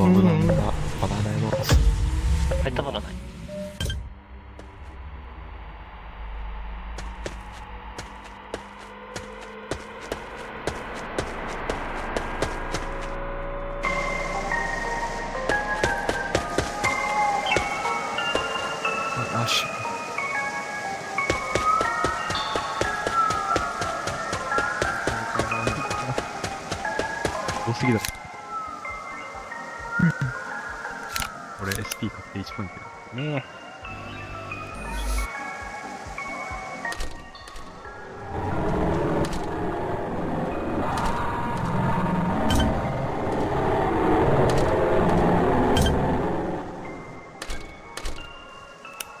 危ないな。バナナの。入ったまだない。多すぎだ。俺 SP 買って1ポイントだ。ねえ。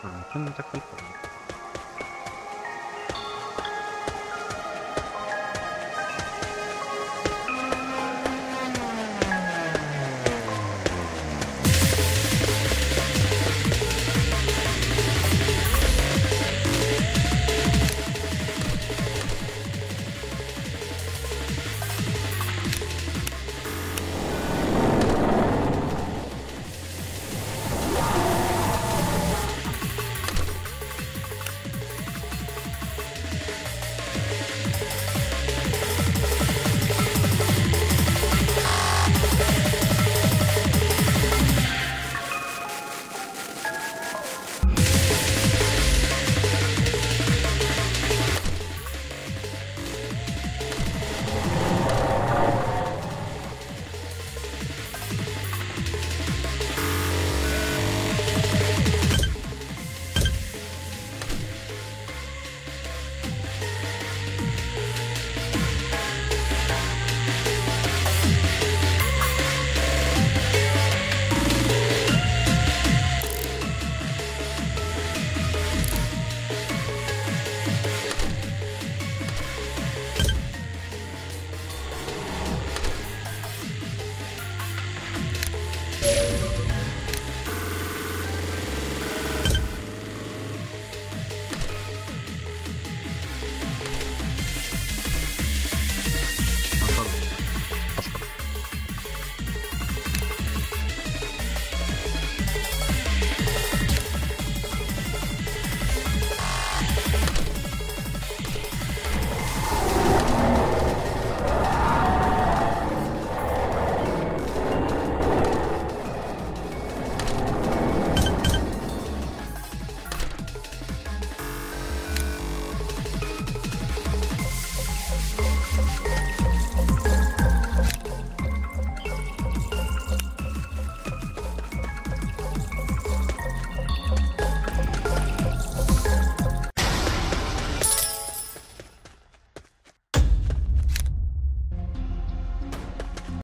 うん、めちゃめちゃ食いたい。